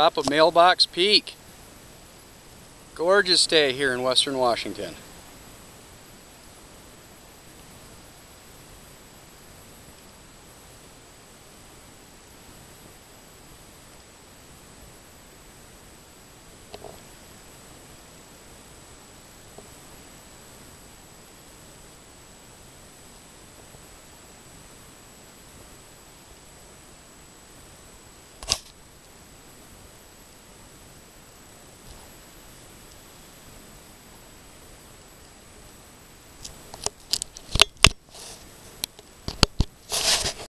top of Mailbox Peak. Gorgeous day here in western Washington.